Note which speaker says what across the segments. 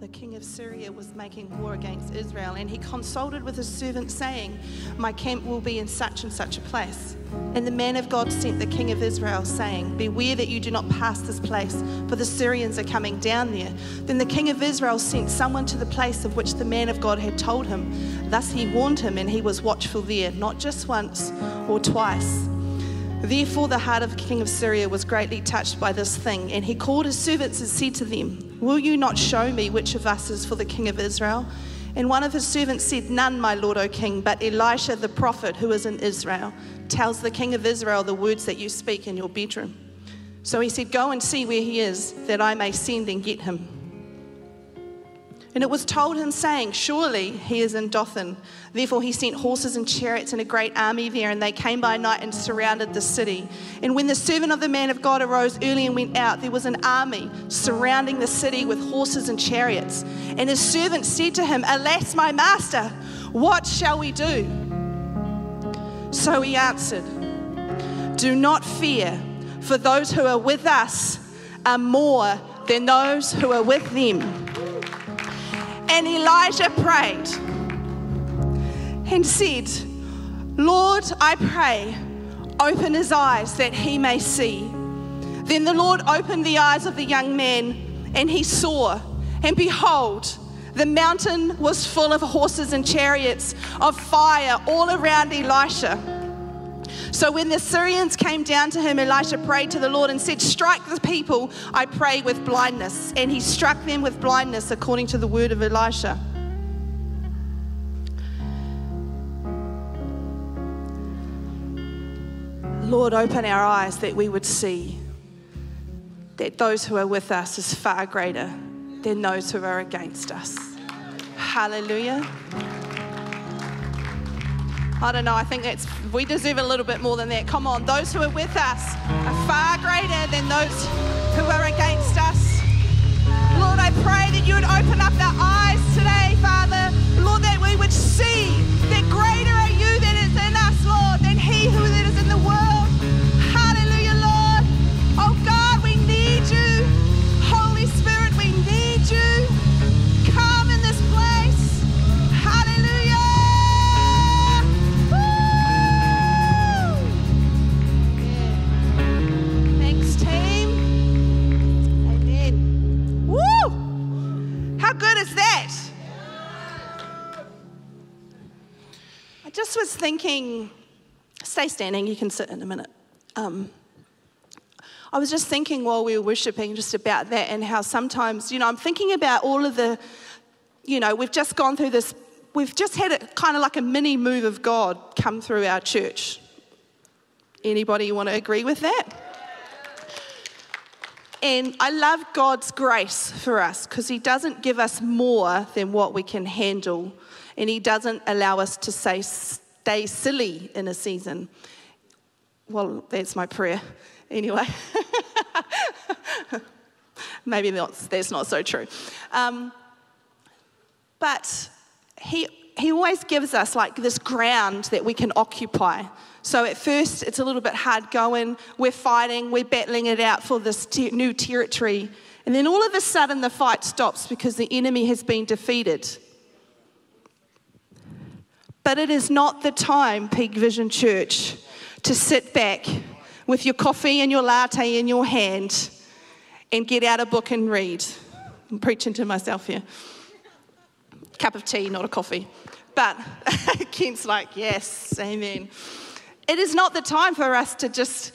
Speaker 1: the king of Syria was making war against Israel, and he consulted with his servant, saying, My camp will be in such and such a place. And the man of God sent the king of Israel, saying, Beware that you do not pass this place, for the Syrians are coming down there. Then the king of Israel sent someone to the place of which the man of God had told him. Thus he warned him, and he was watchful there, not just once or twice. Therefore, the heart of the king of Syria was greatly touched by this thing, and he called his servants and said to them, Will you not show me which of us is for the king of Israel? And one of his servants said, None, my lord, O king, but Elisha the prophet who is in Israel tells the king of Israel the words that you speak in your bedroom. So he said, Go and see where he is, that I may send and get him. And it was told him, saying, Surely he is in Dothan. Therefore he sent horses and chariots and a great army there, and they came by night and surrounded the city. And when the servant of the man of God arose early and went out, there was an army surrounding the city with horses and chariots. And his servant said to him, Alas, my master, what shall we do? So he answered, Do not fear, for those who are with us are more than those who are with them. And Elijah prayed and said, Lord, I pray, open his eyes that he may see. Then the Lord opened the eyes of the young man, and he saw, and behold, the mountain was full of horses and chariots of fire all around Elisha. So when the Syrians came down to him, Elisha prayed to the Lord and said, Strike the people, I pray, with blindness. And he struck them with blindness according to the word of Elisha. Lord, open our eyes that we would see that those who are with us is far greater than those who are against us. Hallelujah. I don't know, I think that's, we deserve a little bit more than that. Come on, those who are with us are far greater than those who are against us. Lord, I pray that you would open up our eyes today, Father. Lord, that we would see that greater are you than is in us, Lord, than he who is just was thinking, stay standing, you can sit in a minute. Um, I was just thinking while we were worshiping just about that and how sometimes, you know, I'm thinking about all of the, you know, we've just gone through this, we've just had it kind of like a mini move of God come through our church. Anybody want to agree with that? And I love God's grace for us because He doesn't give us more than what we can handle, and He doesn't allow us to say, stay silly in a season. Well, that's my prayer anyway. Maybe that's, that's not so true. Um, but he, he always gives us like this ground that we can occupy. So at first, it's a little bit hard going. We're fighting, we're battling it out for this te- new territory. And then all of a sudden, the fight stops because the enemy has been defeated. But it is not the time, Peak Vision Church, to sit back with your coffee and your latte in your hand and get out a book and read. I'm preaching to myself here. Cup of tea, not a coffee. But Kent's like, yes, amen. It is not the time for us to just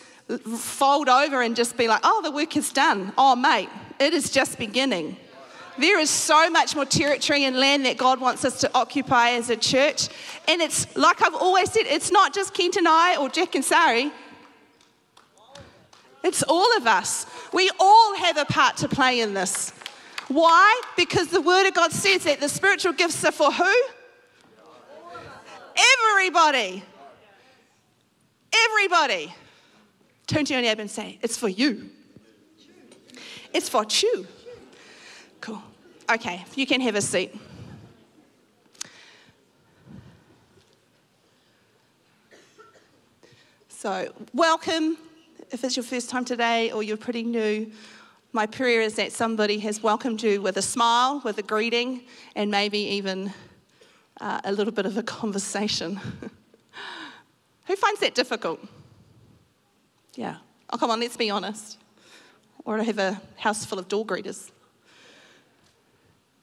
Speaker 1: fold over and just be like, oh, the work is done. Oh, mate, it is just beginning. There is so much more territory and land that God wants us to occupy as a church. And it's like I've always said, it's not just Kent and I or Jack and Sari. It's all of us. We all have a part to play in this. Why? Because the Word of God says that the spiritual gifts are for who? Everybody. Everybody. Turn to your neighbor and say, It's for you. It's for you. Cool. Okay, you can have a seat. So, welcome. If it's your first time today or you're pretty new, My prayer is that somebody has welcomed you with a smile, with a greeting, and maybe even uh, a little bit of a conversation. Who finds that difficult? Yeah. Oh, come on, let's be honest. Or I have a house full of door greeters.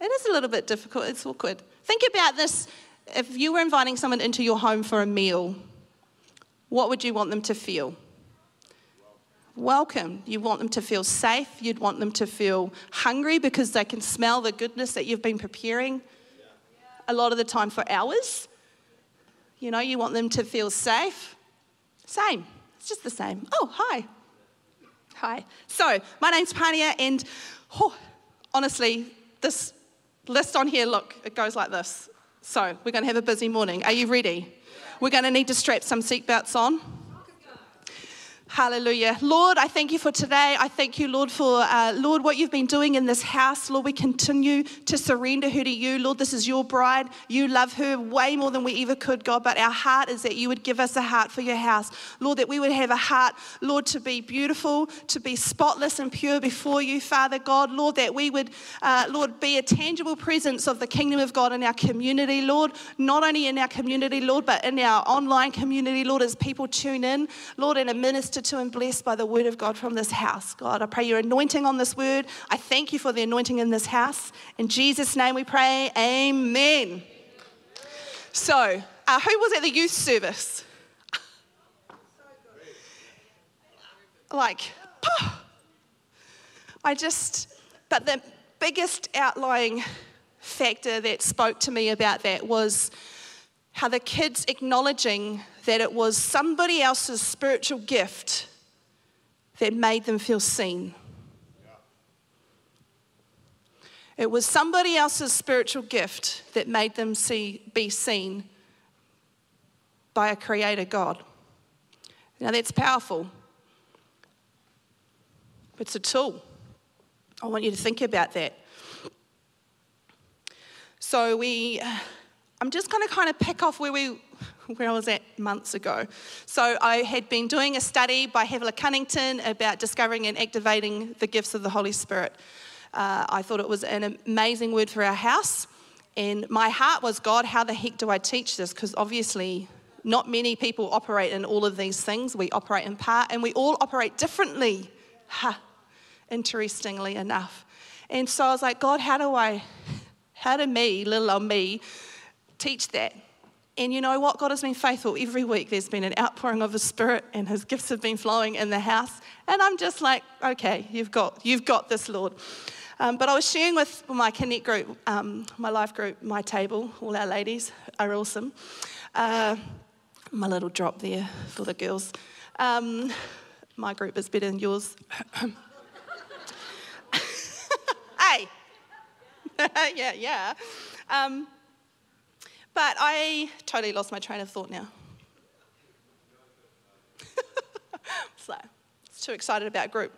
Speaker 1: It is a little bit difficult, it's awkward. Think about this if you were inviting someone into your home for a meal, what would you want them to feel? Welcome. You want them to feel safe. You'd want them to feel hungry because they can smell the goodness that you've been preparing a lot of the time for hours. You know, you want them to feel safe. Same. It's just the same. Oh, hi. Hi. So, my name's Pania, and oh, honestly, this list on here, look, it goes like this. So, we're going to have a busy morning. Are you ready? We're going to need to strap some seatbelts on. Hallelujah. Lord, I thank you for today. I thank you, Lord, for, uh, Lord, what you've been doing in this house. Lord, we continue to surrender her to you. Lord, this is your bride. You love her way more than we ever could, God. But our heart is that you would give us a heart for your house. Lord, that we would have a heart, Lord, to be beautiful, to be spotless and pure before you, Father God. Lord, that we would, uh, Lord, be a tangible presence of the kingdom of God in our community, Lord. Not only in our community, Lord, but in our online community, Lord, as people tune in, Lord, and a minister to and blessed by the word of God from this house. God, I pray your anointing on this word. I thank you for the anointing in this house. In Jesus' name we pray, amen. So, uh, who was at the youth service? like, I just, but the biggest outlying factor that spoke to me about that was how the kids acknowledging that it was somebody else's spiritual gift that made them feel seen. It was somebody else's spiritual gift that made them see, be seen by a creator God. Now that's powerful. It's a tool. I want you to think about that. So we I'm just going to kind of pick off where we where I was at months ago. So I had been doing a study by Havilah Cunnington about discovering and activating the gifts of the Holy Spirit. Uh, I thought it was an amazing word for our house. And my heart was, God, how the heck do I teach this? Because obviously, not many people operate in all of these things. We operate in part, and we all operate differently. Ha, interestingly enough. And so I was like, God, how do I, how do me, little old me, teach that? And you know what? God has been faithful. Every week there's been an outpouring of His Spirit, and His gifts have been flowing in the house. And I'm just like, okay, you've got, you've got this, Lord. Um, but I was sharing with my Connect group, um, my life group, my table, all our ladies are awesome. Uh, my little drop there for the girls. Um, my group is better than yours. hey! yeah, yeah. Um, but I totally lost my train of thought now. so, it's too excited about group.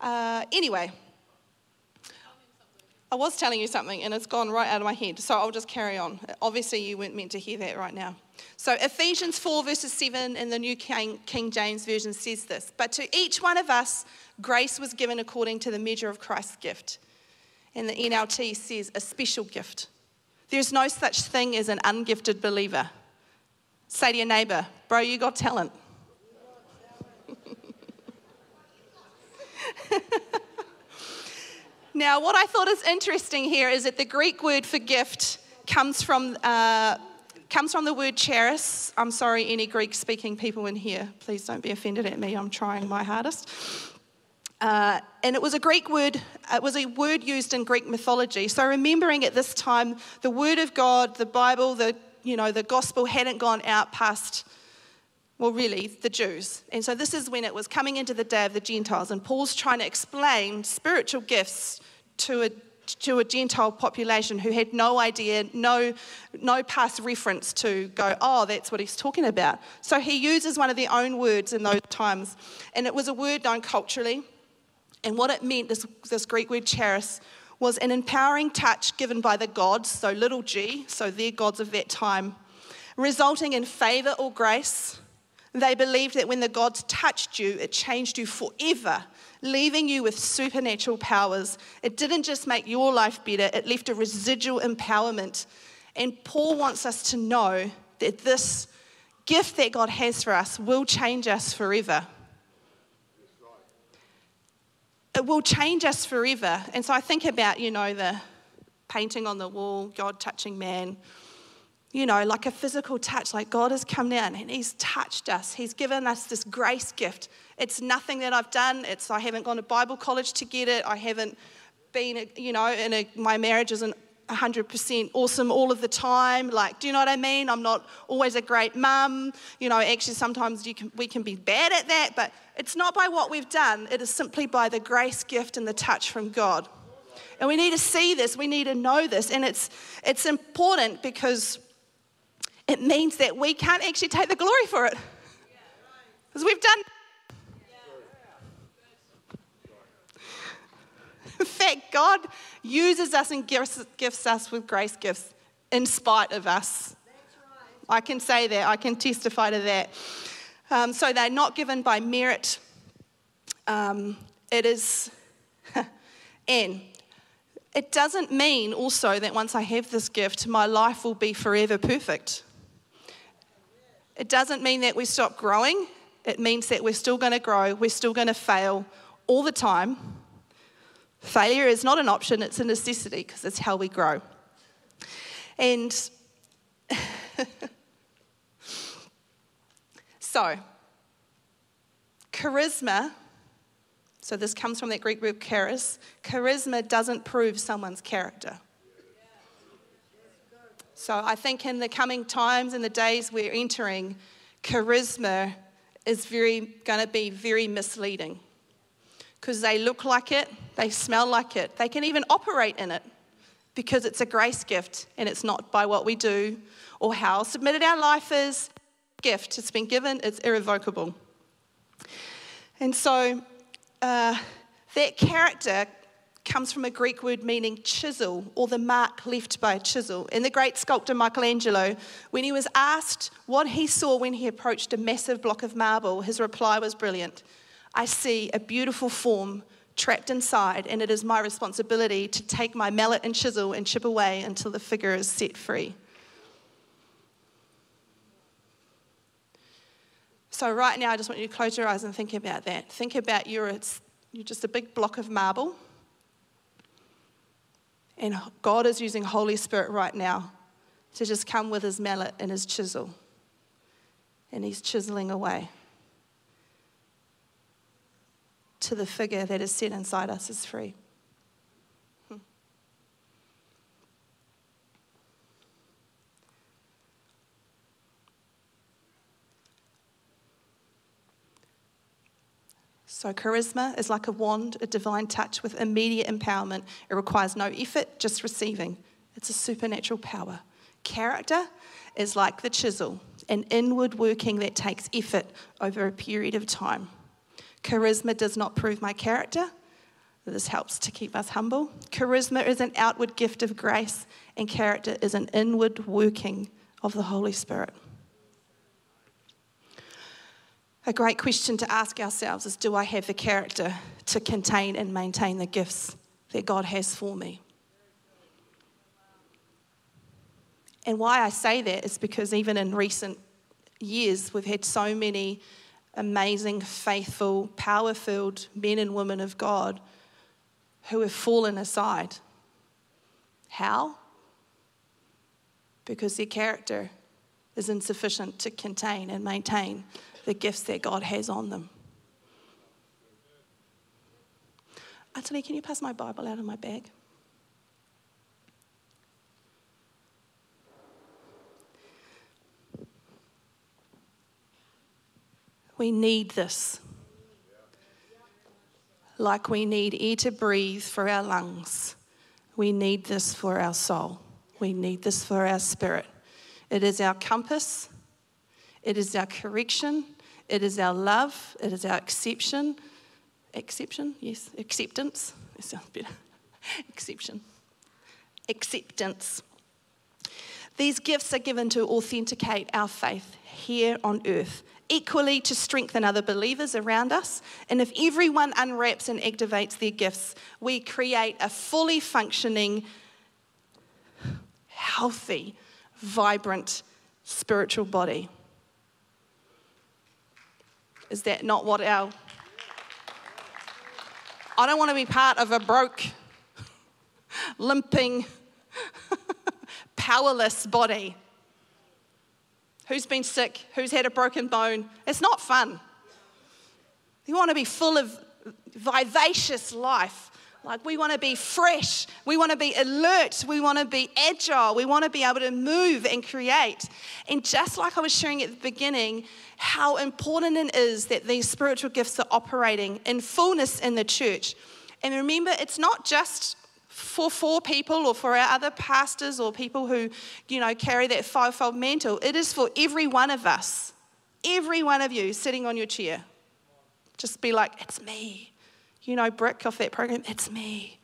Speaker 1: Uh, anyway, I was telling you something and it's gone right out of my head, so I'll just carry on. Obviously, you weren't meant to hear that right now. So, Ephesians 4, verses 7 in the New King, King James Version says this But to each one of us, grace was given according to the measure of Christ's gift. And the NLT says a special gift. There's no such thing as an ungifted believer. Say to your neighbor, bro, you got talent. now, what I thought is interesting here is that the Greek word for gift comes from, uh, comes from the word charis. I'm sorry, any Greek speaking people in here, please don't be offended at me. I'm trying my hardest. Uh, and it was a Greek word, it was a word used in Greek mythology. So remembering at this time, the word of God, the Bible, the, you know, the gospel hadn't gone out past, well, really, the Jews. And so this is when it was coming into the day of the Gentiles. And Paul's trying to explain spiritual gifts to a to a Gentile population who had no idea, no, no past reference to go, oh, that's what he's talking about. So he uses one of their own words in those times. And it was a word known culturally. And what it meant, this, this Greek word charis, was an empowering touch given by the gods, so little g, so their gods of that time, resulting in favor or grace. They believed that when the gods touched you, it changed you forever, leaving you with supernatural powers. It didn't just make your life better, it left a residual empowerment. And Paul wants us to know that this gift that God has for us will change us forever. It will change us forever. And so I think about, you know, the painting on the wall, God touching man you know, like a physical touch, like God has come down and He's touched us. He's given us this grace gift. It's nothing that I've done. It's I haven't gone to Bible college to get it. I haven't been, you know, in a, my marriage isn't 100% awesome all of the time. Like, do you know what I mean? I'm not always a great mum. You know, actually, sometimes can, we can be bad at that, but it's not by what we've done. It is simply by the grace gift and the touch from God. And we need to see this. We need to know this. And it's, it's important because it means that we can't actually take the glory for it. Because we've done. In fact, God uses us and gifts, gifts us with grace gifts in spite of us. I can say that, I can testify to that. Um, so they're not given by merit. Um, it is, and it doesn't mean also that once I have this gift, my life will be forever perfect. It doesn't mean that we stop growing. It means that we're still going to grow, we're still going to fail all the time. Failure is not an option, it's a necessity because it's how we grow. And so, charisma, so this comes from that Greek word charis, charisma doesn't prove someone's character. So I think in the coming times and the days we're entering, charisma is very going to be very misleading because they look like it, they smell like it, they can even operate in it because it's a grace gift and it's not by what we do or how submitted our life is. Gift, it's been given, it's irrevocable. And so uh, that character comes from a Greek word meaning chisel or the mark left by a chisel. And the great sculptor Michelangelo, when he was asked what he saw when he approached a massive block of marble, his reply was brilliant I see a beautiful form trapped inside, and it is my responsibility to take my mallet and chisel and chip away until the figure is set free. So, right now, I just want you to close your eyes and think about that. Think about you're, you're just a big block of marble and God is using Holy Spirit right now to just come with his mallet and his chisel. And he's chiseling away to the figure that is set inside us is free. Hmm. So, charisma is like a wand, a divine touch with immediate empowerment. It requires no effort, just receiving. It's a supernatural power. Character is like the chisel, an inward working that takes effort over a period of time. Charisma does not prove my character. This helps to keep us humble. Charisma is an outward gift of grace, and character is an inward working of the Holy Spirit. A great question to ask ourselves is Do I have the character to contain and maintain the gifts that God has for me? And why I say that is because even in recent years, we've had so many amazing, faithful, power filled men and women of God who have fallen aside. How? Because their character is insufficient to contain and maintain the gifts that God has on them. Anthony, can you pass my Bible out of my bag? We need this. Like we need air to breathe for our lungs, we need this for our soul. We need this for our spirit. It is our compass, it is our correction, it is our love, it is our exception. Exception, yes, acceptance. It sounds better. Exception. Acceptance. These gifts are given to authenticate our faith here on earth, equally to strengthen other believers around us. And if everyone unwraps and activates their gifts, we create a fully functioning, healthy, vibrant spiritual body. Is that not what our. I don't want to be part of a broke, limping, powerless body. Who's been sick? Who's had a broken bone? It's not fun. You want to be full of vivacious life. Like we want to be fresh. We want to be alert. We want to be agile. We want to be able to move and create. And just like I was sharing at the beginning, how important it is that these spiritual gifts are operating in fullness in the church. And remember, it's not just for four people or for our other pastors or people who, you know, carry that fivefold mantle. It is for every one of us, every one of you sitting on your chair. Just be like, it's me. You know, Brick off that program, it's me.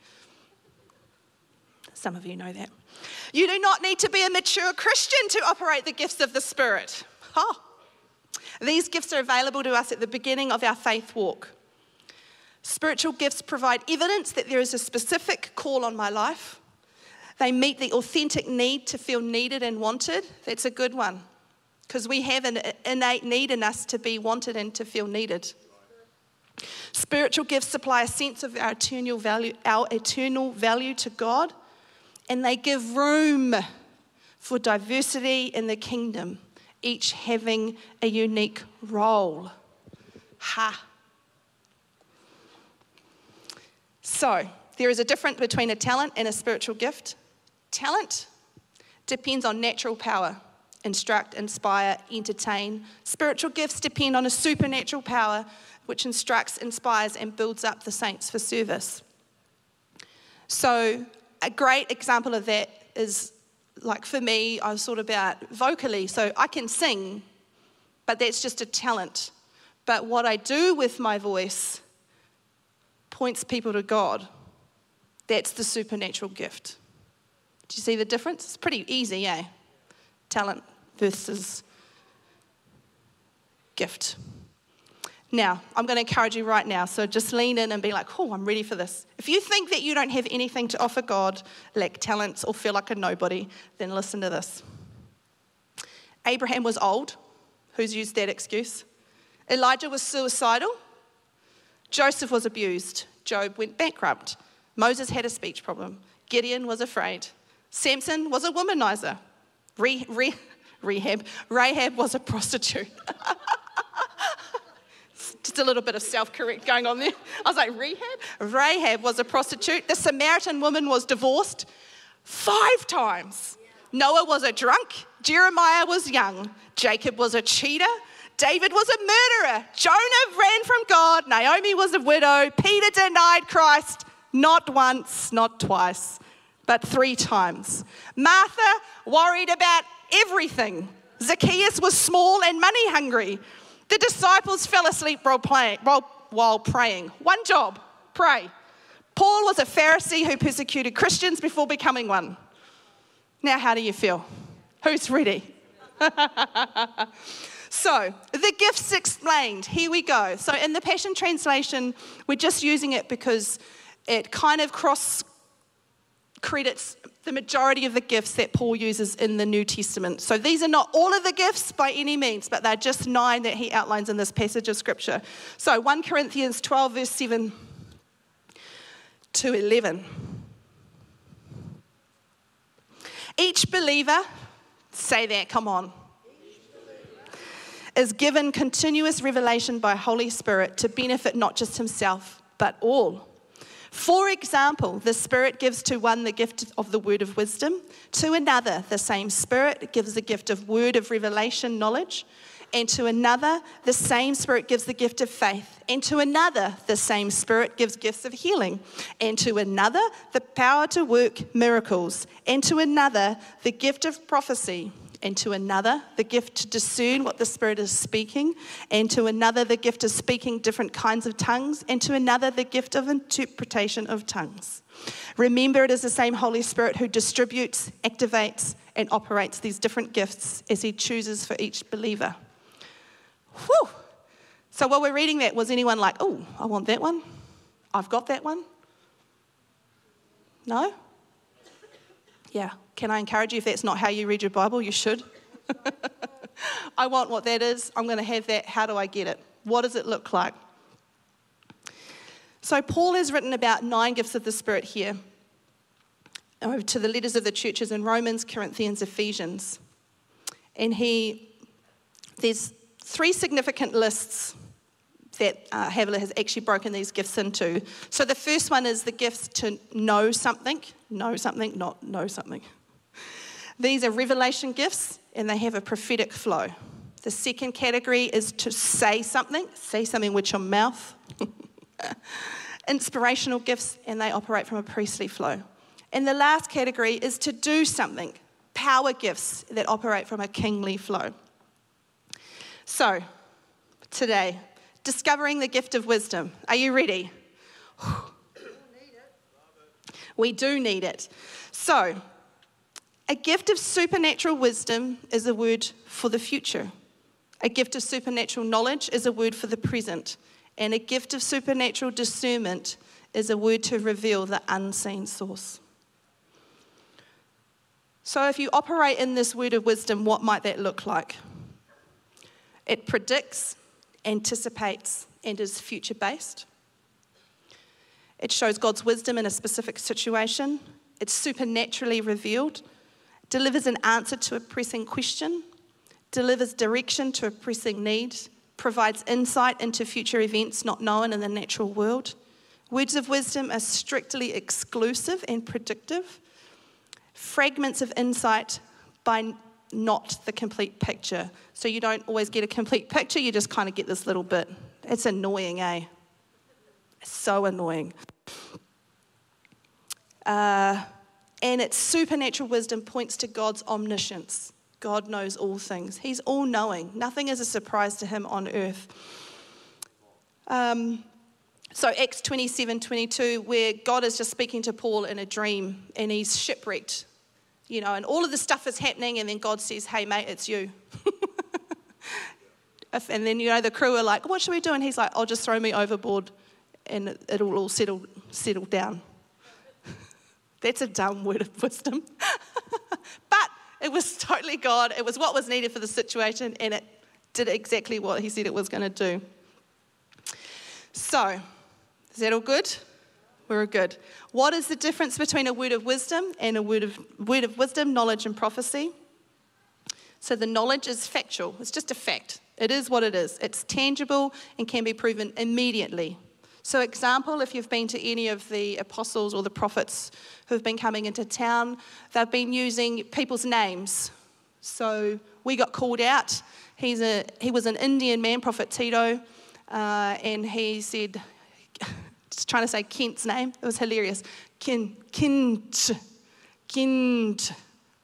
Speaker 1: Some of you know that. You do not need to be a mature Christian to operate the gifts of the Spirit. Huh. These gifts are available to us at the beginning of our faith walk. Spiritual gifts provide evidence that there is a specific call on my life. They meet the authentic need to feel needed and wanted. That's a good one because we have an innate need in us to be wanted and to feel needed. Spiritual gifts supply a sense of our eternal value, our eternal value to God, and they give room for diversity in the kingdom, each having a unique role. Ha. So, there is a difference between a talent and a spiritual gift. Talent depends on natural power instruct, inspire, entertain. Spiritual gifts depend on a supernatural power which instructs, inspires, and builds up the saints for service. So, a great example of that is like for me, I was sort of about vocally. So, I can sing, but that's just a talent. But what I do with my voice points people to God. That's the supernatural gift. Do you see the difference? It's pretty easy, eh? Talent versus gift. Now, I'm going to encourage you right now. So just lean in and be like, oh, I'm ready for this. If you think that you don't have anything to offer God, lack talents, or feel like a nobody, then listen to this. Abraham was old. Who's used that excuse? Elijah was suicidal. Joseph was abused. Job went bankrupt. Moses had a speech problem. Gideon was afraid. Samson was a womanizer. Re, re, rehab. Rahab was a prostitute. Just a little bit of self correct going on there. I was like, Rehab? Rahab was a prostitute. The Samaritan woman was divorced five times. Noah was a drunk. Jeremiah was young. Jacob was a cheater. David was a murderer. Jonah ran from God. Naomi was a widow. Peter denied Christ not once, not twice, but three times. Martha worried about everything. Zacchaeus was small and money hungry. The disciples fell asleep while, praying. One job pray. Paul was a Pharisee who persecuted Christians before becoming one. Now, how do you feel? Who's ready? So, the gifts explained. Here we go. So, in the Passion Translation, we're just using it because it kind of cross credits the majority of the gifts that Paul uses in the New Testament. So, these are not all of the gifts by any means, but they're just nine that he outlines in this passage of Scripture. So, 1 Corinthians 12, verse 7 to 11. Each believer, say that, come on is given continuous revelation by Holy Spirit to benefit not just himself, but all. For example, the Spirit gives to one the gift of the word of wisdom, to another, the same Spirit gives the gift of word of revelation knowledge, and to another, the same Spirit gives the gift of faith, and to another, the same Spirit gives gifts of healing, and to another, the power to work miracles, and to another, the gift of prophecy and to another the gift to discern what the Spirit is speaking, and to another the gift of speaking different kinds of tongues, and to another the gift of interpretation of tongues. Remember, it is the same Holy Spirit who distributes, activates, and operates these different gifts as He chooses for each believer. Whew. So while we're reading that, was anyone like, oh, I want that one? I've got that one? No? Yeah. Can I encourage you, if that's not how you read your Bible, you should. I want what that is. I'm going to have that. How do I get it? What does it look like? So, Paul has written about nine gifts of the Spirit here uh, to the letters of the churches in Romans, Corinthians, Ephesians. And he, there's three significant lists that uh, Havilah has actually broken these gifts into. So the first one is the gifts to know something, know something, not know something. These are revelation gifts and they have a prophetic flow. The second category is to say something, say something with your mouth. Inspirational gifts and they operate from a priestly flow. And the last category is to do something, power gifts that operate from a kingly flow. So, today, discovering the gift of wisdom. Are you ready? We do need it. So, a gift of supernatural wisdom is a word for the future. A gift of supernatural knowledge is a word for the present. And a gift of supernatural discernment is a word to reveal the unseen source. So, if you operate in this word of wisdom, what might that look like? It predicts, anticipates, and is future based. It shows God's wisdom in a specific situation. It's supernaturally revealed, delivers an answer to a pressing question, delivers direction to a pressing need, provides insight into future events not known in the natural world. Words of wisdom are strictly exclusive and predictive. Fragments of insight by not the complete picture. So you don't always get a complete picture, you just kind of get this little bit. It's annoying, eh? It's so annoying. Uh, and its supernatural wisdom points to God's omniscience. God knows all things, He's all knowing. Nothing is a surprise to Him on earth. Um, so, Acts 27 22, where God is just speaking to Paul in a dream and he's shipwrecked you know, and all of the stuff is happening, and then God says, Hey, mate, it's you. and then, you know, the crew are like, What should we do? And he's like, I'll just throw me overboard and it'll all settle, settle down. That's a dumb word of wisdom. but it was totally God. It was what was needed for the situation, and it did exactly what he said it was going to do. So, is that all good? We're good. What is the difference between a word of wisdom and a word of, word of wisdom, knowledge, and prophecy? So the knowledge is factual, it's just a fact. It is what it is. It's tangible and can be proven immediately. So, example, if you've been to any of the apostles or the prophets who've been coming into town, they've been using people's names. So, we got called out. He's a, he was an Indian man, Prophet Tito, uh, and he said, trying to say Kent's name. It was hilarious. Kent, Kent, Kent.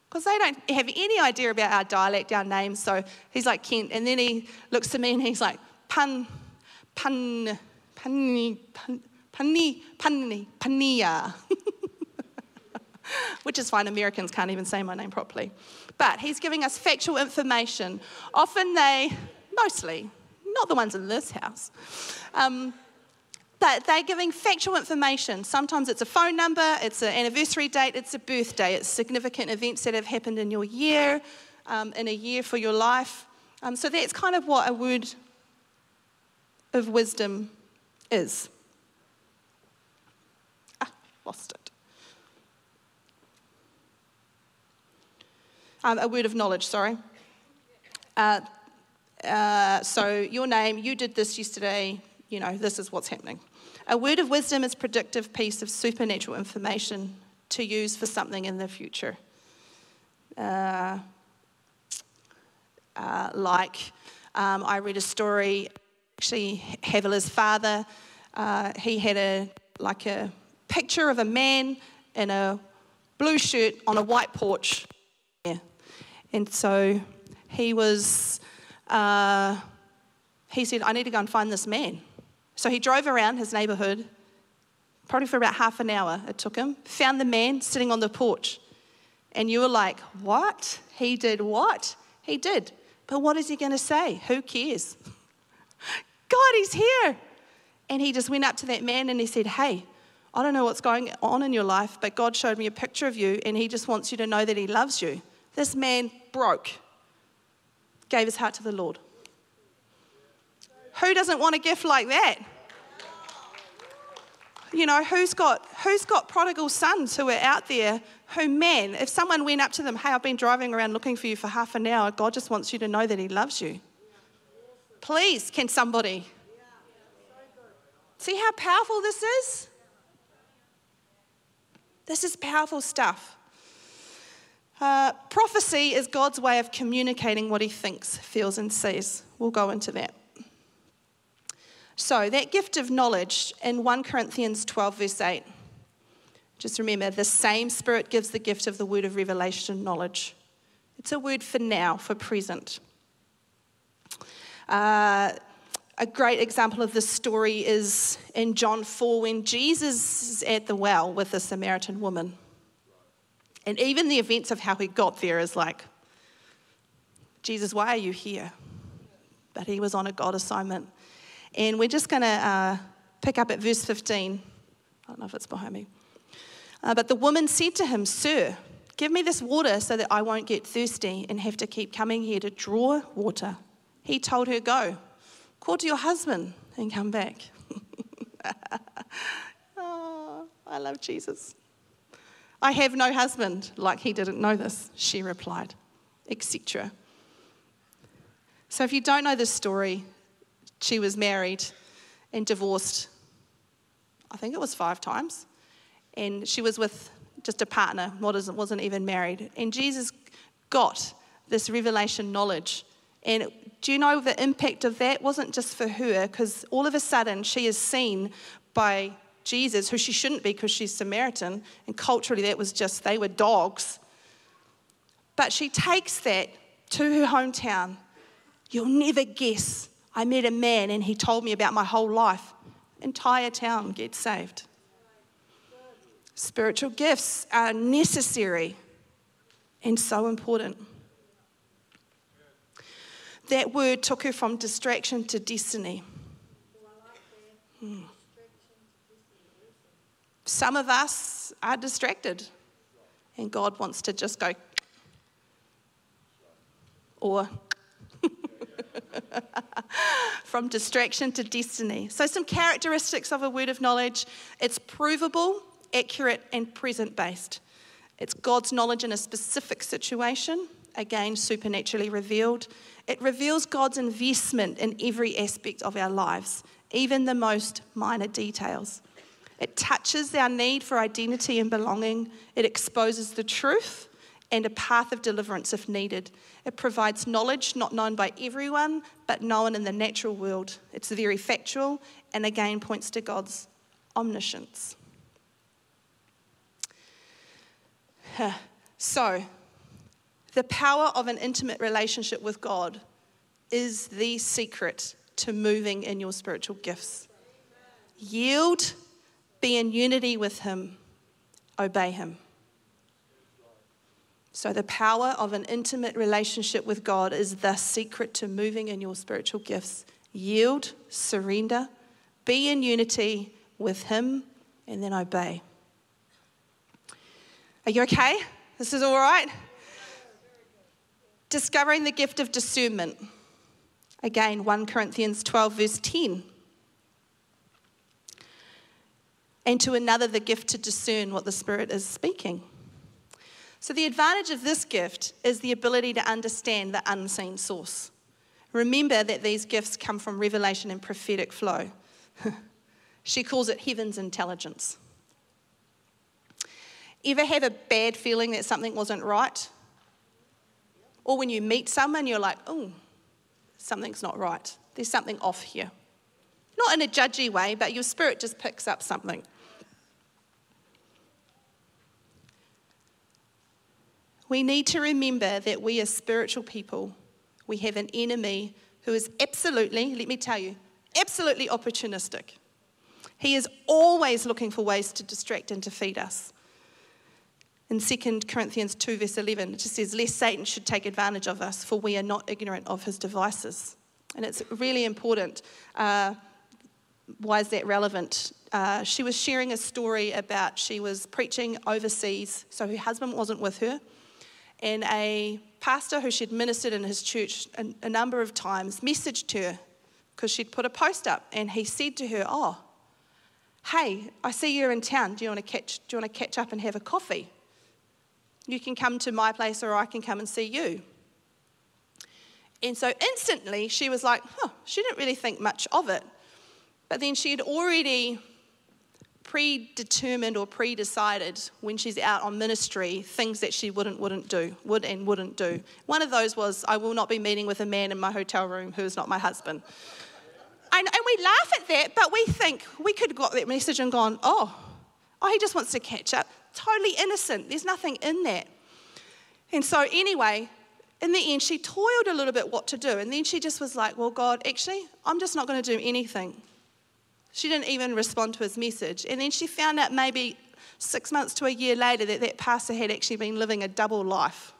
Speaker 1: Because they don't have any idea about our dialect, our names. So he's like Kent. And then he looks to me and he's like, Pan, Pan, Panni, Pan, Panni, Pania. Which is fine, Americans can't even say my name properly. But he's giving us factual information. Often they, mostly, not the ones in this house, um, but they're giving factual information. Sometimes it's a phone number, it's an anniversary date, it's a birthday, it's significant events that have happened in your year, um, in a year for your life. Um, so that's kind of what a word of wisdom is. Ah, lost it. Um, a word of knowledge, sorry. Uh, uh, so your name, you did this yesterday, you know, this is what's happening. A word of wisdom is predictive piece of supernatural information to use for something in the future. Uh, uh, like, um, I read a story, actually, Havilah's father, uh, he had a, like a picture of a man in a blue shirt on a white porch. Yeah. And so he was, uh, he said, I need to go and find this man. So he drove around his neighborhood, probably for about half an hour it took him, found the man sitting on the porch. And you were like, What? He did what? He did. But what is he going to say? Who cares? God, he's here. And he just went up to that man and he said, Hey, I don't know what's going on in your life, but God showed me a picture of you and he just wants you to know that he loves you. This man broke, gave his heart to the Lord. Who doesn't want a gift like that? You know, who's got, who's got prodigal sons who are out there who, man, if someone went up to them, hey, I've been driving around looking for you for half an hour, God just wants you to know that He loves you. Please, can somebody? See how powerful this is? This is powerful stuff. Uh, prophecy is God's way of communicating what He thinks, feels, and sees. We'll go into that. So, that gift of knowledge in 1 Corinthians 12, verse 8. Just remember, the same Spirit gives the gift of the word of revelation knowledge. It's a word for now, for present. Uh, a great example of this story is in John 4 when Jesus is at the well with the Samaritan woman. And even the events of how he got there is like, Jesus, why are you here? But he was on a God assignment. And we're just going to uh, pick up at verse 15. I don't know if it's behind me. Uh, but the woman said to him, Sir, give me this water so that I won't get thirsty and have to keep coming here to draw water. He told her, Go, call to your husband and come back. oh, I love Jesus. I have no husband, like he didn't know this, she replied, etc. So if you don't know this story, she was married and divorced, I think it was five times. And she was with just a partner, wasn't even married. And Jesus got this revelation knowledge. And do you know the impact of that wasn't just for her, because all of a sudden she is seen by Jesus, who she shouldn't be because she's Samaritan, and culturally that was just, they were dogs. But she takes that to her hometown. You'll never guess I met a man and he told me about my whole life. Entire town gets saved. Spiritual gifts are necessary and so important. That word took her from distraction to destiny. Hmm. Some of us are distracted, and God wants to just go, or from distraction to destiny. So, some characteristics of a word of knowledge it's provable, accurate, and present based. It's God's knowledge in a specific situation, again, supernaturally revealed. It reveals God's investment in every aspect of our lives, even the most minor details. It touches our need for identity and belonging. It exposes the truth and a path of deliverance if needed. It provides knowledge not known by everyone, but known in the natural world. It's very factual and again points to God's omniscience. So, the power of an intimate relationship with God is the secret to moving in your spiritual gifts. Yield, be in unity with Him, obey Him. So, the power of an intimate relationship with God is the secret to moving in your spiritual gifts. Yield, surrender, be in unity with Him, and then obey. Are you okay? This is all right? Discovering the gift of discernment. Again, 1 Corinthians 12, verse 10. And to another, the gift to discern what the Spirit is speaking. So, the advantage of this gift is the ability to understand the unseen source. Remember that these gifts come from revelation and prophetic flow. she calls it heaven's intelligence. Ever have a bad feeling that something wasn't right? Or when you meet someone, you're like, oh, something's not right. There's something off here. Not in a judgy way, but your spirit just picks up something. We need to remember that we are spiritual people. We have an enemy who is absolutely, let me tell you, absolutely opportunistic. He is always looking for ways to distract and defeat us. In 2 Corinthians 2, verse 11, it just says, Lest Satan should take advantage of us, for we are not ignorant of his devices. And it's really important. Uh, why is that relevant? Uh, she was sharing a story about she was preaching overseas, so her husband wasn't with her. And a pastor who she'd ministered in his church a, a number of times messaged her because she'd put a post up, and he said to her, "Oh, hey, I see you're in town. Do you want to catch? Do you want to catch up and have a coffee? You can come to my place, or I can come and see you." And so instantly she was like, "Huh." She didn't really think much of it, but then she had already predetermined or pre-decided when she's out on ministry things that she wouldn't wouldn't do would and wouldn't do. One of those was i will not be meeting with a man in my hotel room who is not my husband. And, and we laugh at that but we think we could have got that message and gone oh oh he just wants to catch up. Totally innocent. There's nothing in that. And so anyway in the end she toiled a little bit what to do and then she just was like well god actually i'm just not going to do anything she didn't even respond to his message. And then she found out maybe six months to a year later that that pastor had actually been living a double life.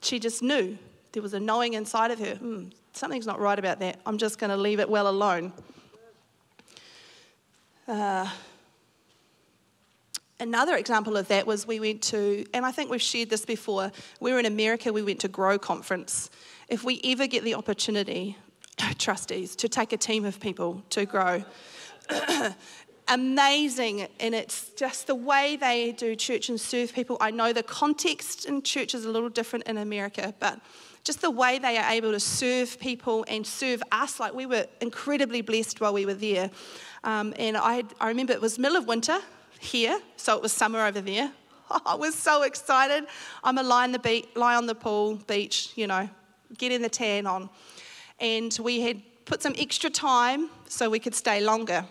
Speaker 1: She just knew. There was a knowing inside of her. Hmm, something's not right about that. I'm just going to leave it well alone. Uh, another example of that was we went to, and I think we've shared this before, we were in America, we went to Grow Conference. If we ever get the opportunity, trustees to take a team of people to grow. Amazing, and it's just the way they do church and serve people. I know the context in church is a little different in America, but just the way they are able to serve people and serve us. Like we were incredibly blessed while we were there. Um, and I, I remember it was middle of winter here, so it was summer over there. Oh, I was so excited. I'm a lie, on the beach, lie on the pool, beach, you know, getting the tan on and we had put some extra time so we could stay longer.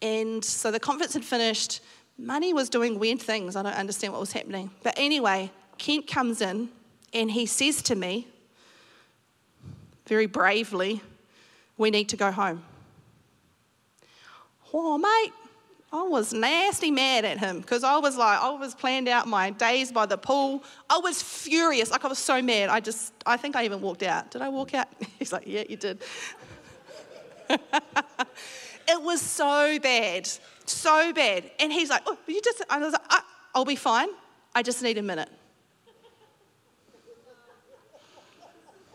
Speaker 1: And so the conference had finished. Money was doing weird things. I don't understand what was happening. But anyway, Kent comes in and he says to me, very bravely, We need to go home. Oh, mate, I was nasty mad at him because I was like, I was planned out my days by the pool. I was furious. Like, I was so mad. I just, I think I even walked out. Did I walk out? He's like, Yeah, you did. it was so bad, so bad. And he's like, Oh, you just, I was like, I'll be fine. I just need a minute.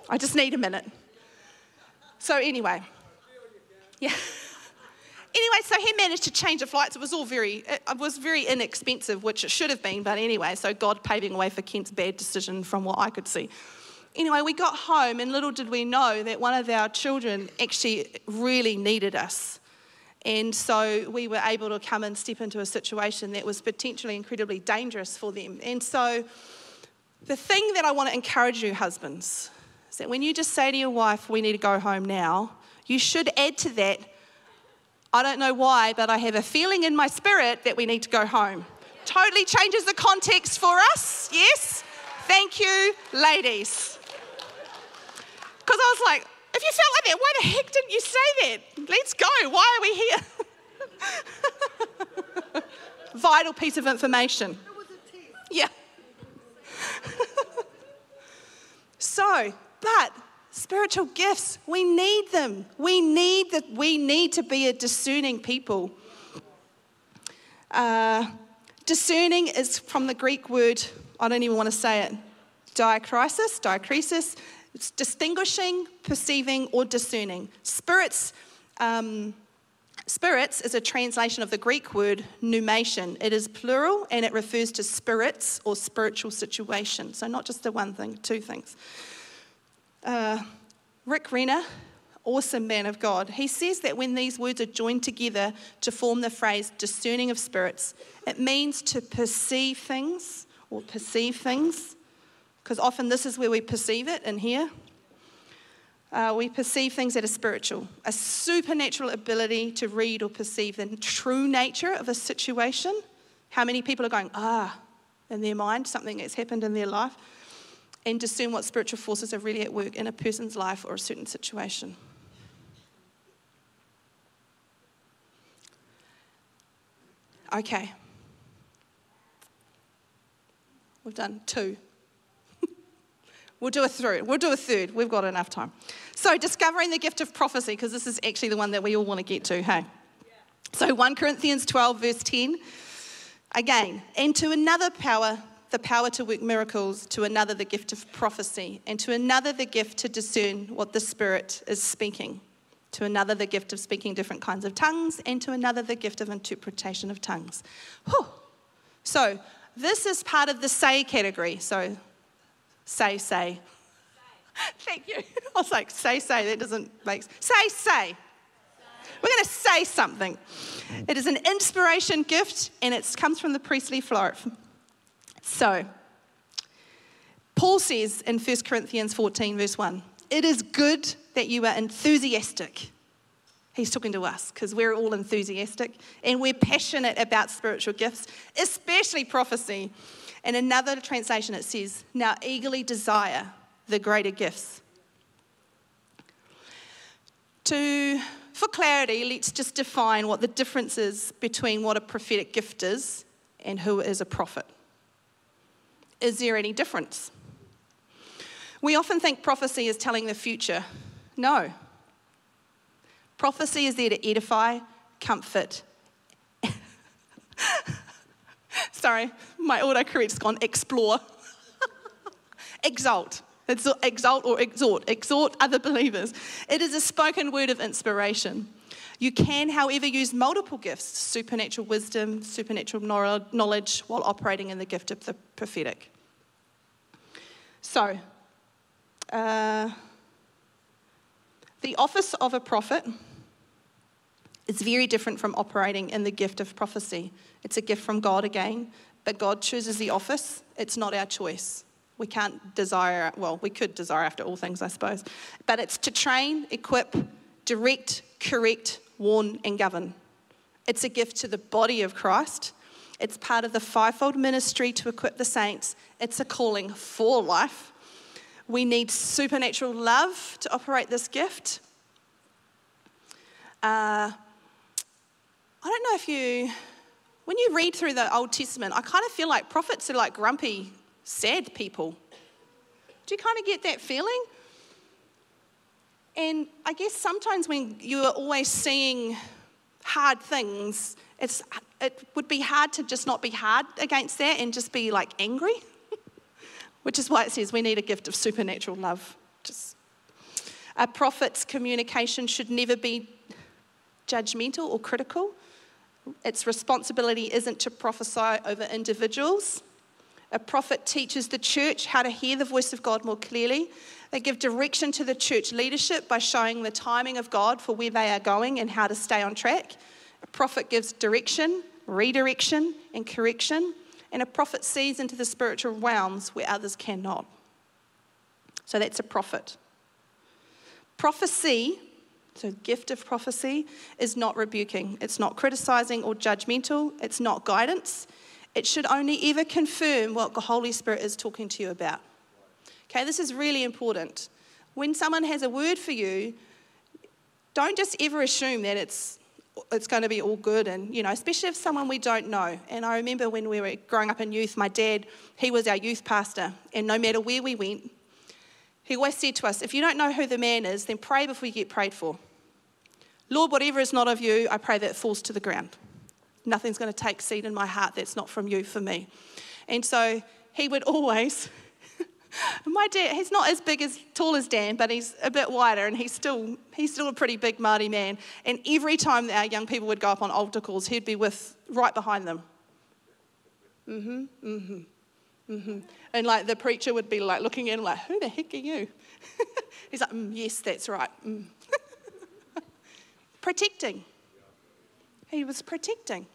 Speaker 1: I just need a minute. So, anyway, yeah. Anyway, so he managed to change the flights. It was all very, it was very inexpensive, which it should have been, but anyway, so God paving way for Kent's bad decision from what I could see. Anyway, we got home, and little did we know that one of our children actually really needed us. And so we were able to come and step into a situation that was potentially incredibly dangerous for them. And so the thing that I want to encourage you, husbands, is that when you just say to your wife, we need to go home now, you should add to that, I don't know why, but I have a feeling in my spirit that we need to go home. Totally changes the context for us, yes? Thank you, ladies. Because I was like, if you felt like that, why the heck didn't you say that? Let's go. Why are we here? Vital piece of information. Yeah. so, but Spiritual gifts, we need them. We need that. We need to be a discerning people. Uh, discerning is from the Greek word. I don't even want to say it. Diakrisis, diakrisis. It's distinguishing, perceiving, or discerning. Spirits. Um, Spirits is a translation of the Greek word pneumation. It is plural and it refers to spirits or spiritual situations. So, not just the one thing, two things. Uh, Rick Renner, awesome man of God, he says that when these words are joined together to form the phrase discerning of spirits, it means to perceive things or perceive things, because often this is where we perceive it in here. Uh, we perceive things that are spiritual, a supernatural ability to read or perceive the true nature of a situation. How many people are going, ah, in their mind, something that's happened in their life? And discern what spiritual forces are really at work in a person's life or a certain situation. Okay. We've done two. We'll do a third. We'll do a third. We've got enough time. So, discovering the gift of prophecy, because this is actually the one that we all want to get to, hey? So, 1 Corinthians 12, verse 10. Again, and to another power, the power to work miracles, to another, the gift of prophecy, and to another, the gift to discern what the Spirit is speaking, to another, the gift of speaking different kinds of tongues, and to another, the gift of interpretation of tongues. Whew. So, this is part of the say category. So, say, say. Thank you. I was like, say, say. That doesn't make sense. Say, say. We're going to say something. It is an inspiration gift and it comes from the priestly floor. So, Paul says in 1 Corinthians 14, verse 1, it is good that you are enthusiastic. He's talking to us because we're all enthusiastic and we're passionate about spiritual gifts, especially prophecy. In another translation, it says, now eagerly desire the greater gifts. To for clarity, let's just define what the difference is between what a prophetic gift is and who is a prophet. Is there any difference? We often think prophecy is telling the future. No. Prophecy is there to edify, comfort. Sorry, my autocorrect's gone explore. Exalt. Exalt or exhort. Exhort other believers. It is a spoken word of inspiration. You can, however, use multiple gifts supernatural wisdom, supernatural knowledge, while operating in the gift of the prophetic. So, uh, the office of a prophet is very different from operating in the gift of prophecy. It's a gift from God again, but God chooses the office, it's not our choice. We can't desire, well, we could desire after all things, I suppose. But it's to train, equip, direct, correct, warn, and govern. It's a gift to the body of Christ. It's part of the fivefold ministry to equip the saints. It's a calling for life. We need supernatural love to operate this gift. Uh, I don't know if you, when you read through the Old Testament, I kind of feel like prophets are like grumpy sad people. Do you kind of get that feeling? And I guess sometimes when you are always seeing hard things, it's, it would be hard to just not be hard against that and just be like angry, which is why it says we need a gift of supernatural love. Just a prophet's communication should never be judgmental or critical. Its responsibility isn't to prophesy over individuals, a prophet teaches the church how to hear the voice of God more clearly. They give direction to the church leadership by showing the timing of God for where they are going and how to stay on track. A prophet gives direction, redirection, and correction. And a prophet sees into the spiritual realms where others cannot. So that's a prophet. Prophecy, so gift of prophecy, is not rebuking. It's not criticizing or judgmental. It's not guidance. It should only ever confirm what the Holy Spirit is talking to you about. Okay, this is really important. When someone has a word for you, don't just ever assume that it's it's going to be all good and you know especially if someone we don't know and i remember when we were growing up in youth my dad he was our youth pastor and no matter where we went he always said to us if you don't know who the man is then pray before you get prayed for lord whatever is not of you i pray that it falls to the ground nothing's going to take seed in my heart that's not from you for me. And so he would always, my dad, he's not as big as tall as Dan, but he's a bit wider and he's still, he's still a pretty big Māori man. And every time our young people would go up on altar calls, he'd be with right behind them. Mm-hmm, mm-hmm, mm-hmm. And like the preacher would be like looking in like, who the heck are you? he's like, mm, yes, that's right. Mm. Protecting. He was protecting.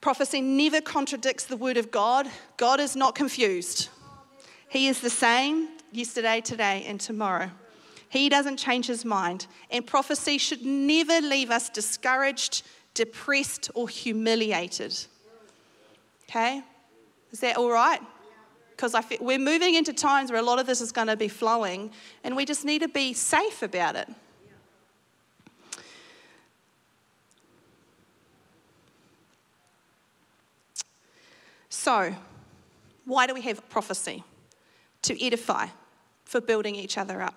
Speaker 1: Prophecy never contradicts the word of God. God is not confused. He is the same yesterday, today, and tomorrow. He doesn't change his mind. And prophecy should never leave us discouraged, depressed, or humiliated. Okay? Is that all right? Because we're moving into times where a lot of this is going to be flowing, and we just need to be safe about it. So, Why do we have prophecy? To edify, for building each other up.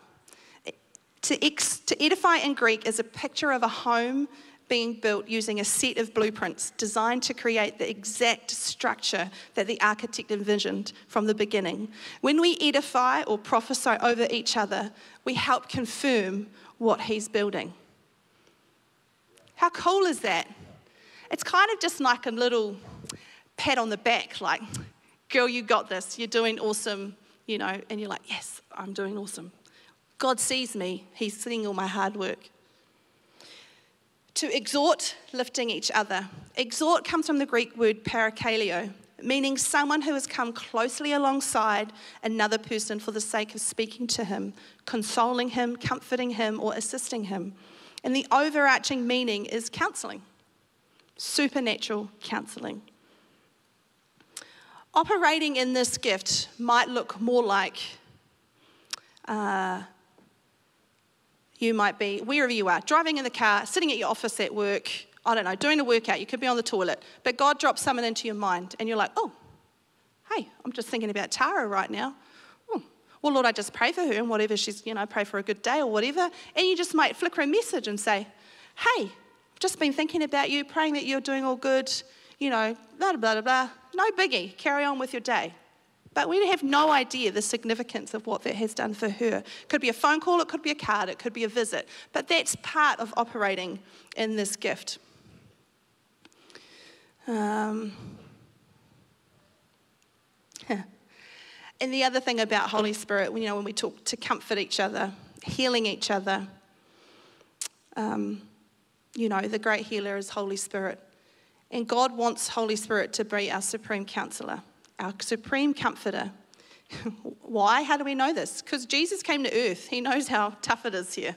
Speaker 1: To, ex, to edify in Greek is a picture of a home being built using a set of blueprints designed to create the exact structure that the architect envisioned from the beginning. When we edify or prophesy over each other, we help confirm what he's building. How cool is that? It's kind of just like a little pat on the back, like, girl, you got this, you're doing awesome, you know, and you're like, yes, I'm doing awesome. God sees me, He's seeing all my hard work. To exhort, lifting each other. Exhort comes from the Greek word parakaleo, meaning someone who has come closely alongside another person for the sake of speaking to him, consoling him, comforting him, or assisting him. And the overarching meaning is counseling, supernatural counseling. Operating in this gift might look more like uh, you might be, wherever you are, driving in the car, sitting at your office at work, I don't know, doing a workout, you could be on the toilet, but God drops someone into your mind and you're like, oh, hey, I'm just thinking about Tara right now. Oh, well, Lord, I just pray for her and whatever she's, you know, pray for a good day or whatever. And you just might flicker a message and say, hey, I've just been thinking about you, praying that you're doing all good, you know, blah, blah, blah, blah. No biggie, carry on with your day. But we have no idea the significance of what that has done for her. It could be a phone call, it could be a card, it could be a visit. But that's part of operating in this gift. Um, and the other thing about Holy Spirit, you know, when we talk to comfort each other, healing each other, um, you know, the great healer is Holy Spirit. And God wants Holy Spirit to be our supreme counselor our supreme comforter. Why? How do we know this? Because Jesus came to earth. He knows how tough it is here.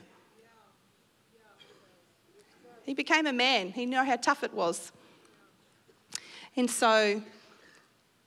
Speaker 1: He became a man. He knew how tough it was. And so,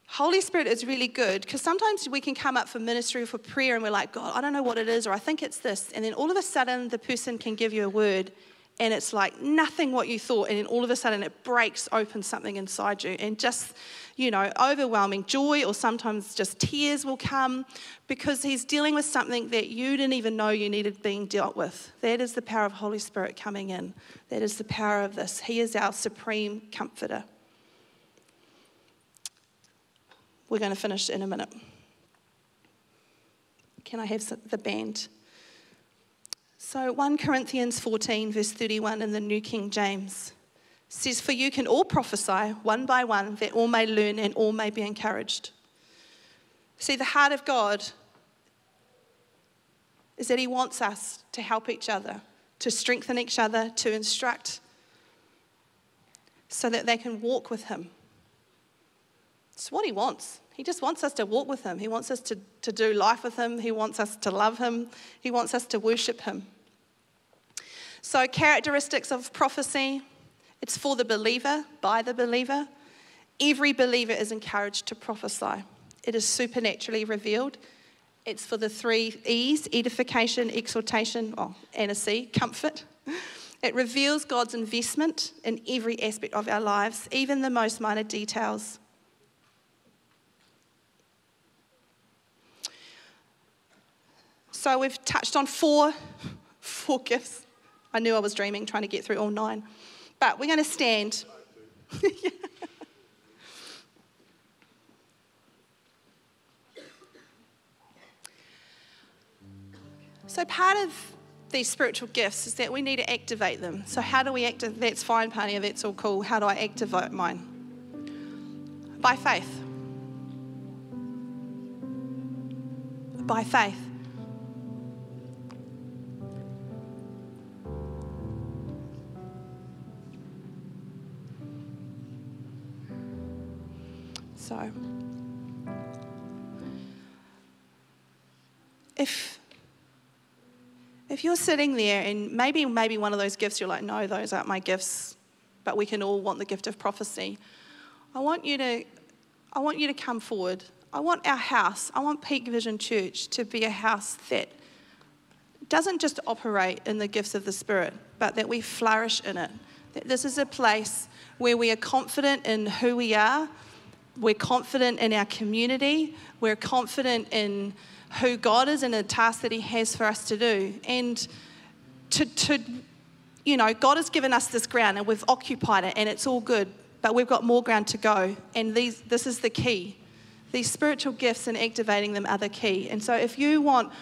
Speaker 1: Holy Spirit is really good because sometimes we can come up for ministry or for prayer and we're like, God, I don't know what it is, or I think it's this. And then all of a sudden, the person can give you a word and it's like nothing what you thought. And then all of a sudden, it breaks open something inside you. And just you know, overwhelming joy or sometimes just tears will come because he's dealing with something that you didn't even know you needed being dealt with. That is the power of Holy Spirit coming in. That is the power of this. He is our supreme comforter. We're going to finish in a minute. Can I have the band? So, 1 Corinthians 14, verse 31 in the New King James says, For you can all prophesy one by one, that all may learn and all may be encouraged. See, the heart of God is that He wants us to help each other, to strengthen each other, to instruct, so that they can walk with Him. It's what He wants. He just wants us to walk with Him. He wants us to, to do life with Him. He wants us to love Him. He wants us to worship Him. So, characteristics of prophecy it's for the believer, by the believer. Every believer is encouraged to prophesy. It is supernaturally revealed. It's for the three E's edification, exhortation, oh, and a C, comfort. It reveals God's investment in every aspect of our lives, even the most minor details. So we've touched on four, four gifts. I knew I was dreaming, trying to get through all nine. But we're going to stand. so, part of these spiritual gifts is that we need to activate them. So, how do we activate? That's fine, Pania, that's all cool. How do I activate mine? By faith. By faith. So, if if you're sitting there and maybe maybe one of those gifts you're like, no, those aren't my gifts, but we can all want the gift of prophecy. I want you to I want you to come forward. I want our house, I want Peak Vision Church to be a house that doesn't just operate in the gifts of the Spirit, but that we flourish in it. That this is a place where we are confident in who we are, we're confident in our community, we're confident in who God is and the task that He has for us to do. And to, to you know, God has given us this ground and we've occupied it and it's all good, but we've got more ground to go. And these, this is the key. These spiritual gifts and activating them are the key. And so if you want,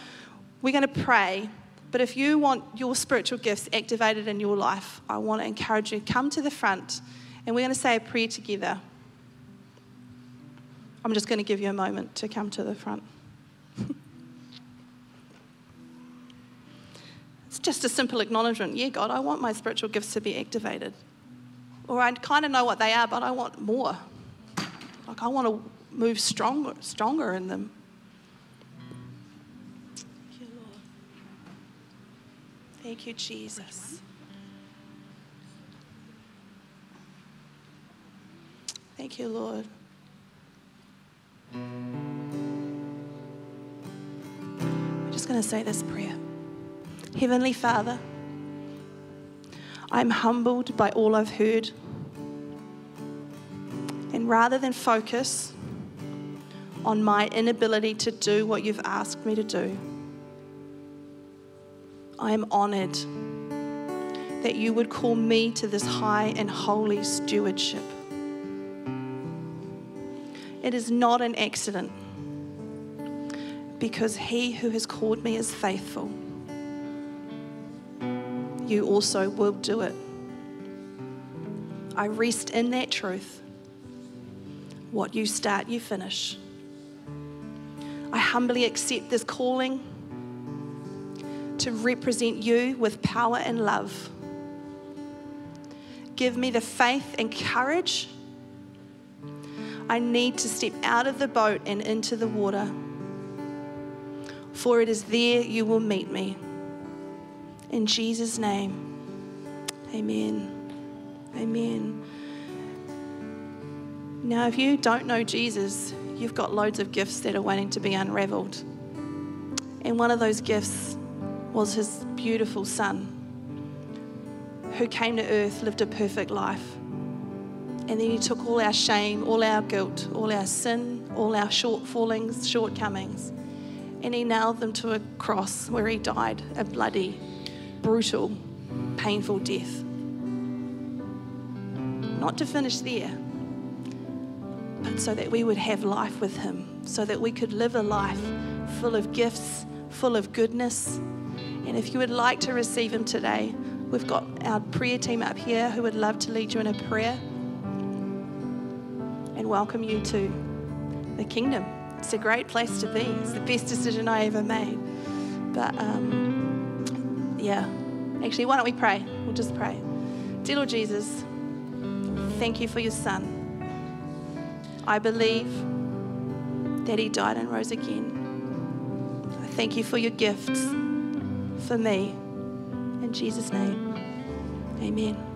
Speaker 1: we're going to pray, but if you want your spiritual gifts activated in your life, I want to encourage you to come to the front and we're going to say a prayer together. I'm just going to give you a moment to come to the front. it's just a simple acknowledgement. Yeah, God, I want my spiritual gifts to be activated. Or I kind of know what they are, but I want more. Like I want to move stronger, stronger in them. Thank you, Lord. Thank you, Jesus. Thank you, Lord. We're just going to say this prayer. Heavenly Father, I'm humbled by all I've heard. And rather than focus on my inability to do what you've asked me to do, I am honored that you would call me to this high and holy stewardship. It is not an accident because he who has called me is faithful. You also will do it. I rest in that truth. What you start, you finish. I humbly accept this calling to represent you with power and love. Give me the faith and courage I need to step out of the boat and into the water. For it is there you will meet me. In Jesus' name, amen. Amen. Now, if you don't know Jesus, you've got loads of gifts that are waiting to be unraveled. And one of those gifts was his beautiful son who came to earth, lived a perfect life and then He took all our shame, all our guilt, all our sin, all our shortfallings, shortcomings, and He nailed them to a cross where He died a bloody, brutal, painful death. Not to finish there, but so that we would have life with Him, so that we could live a life full of gifts, full of goodness. And if you would like to receive Him today, we've got our prayer team up here who would love to lead you in a prayer and welcome you to the kingdom. It's a great place to be. It's the best decision I ever made. But um, yeah, actually, why don't we pray? We'll just pray. Dear Lord Jesus, thank you for your son. I believe that he died and rose again. I thank you for your gifts for me. In Jesus' name, amen.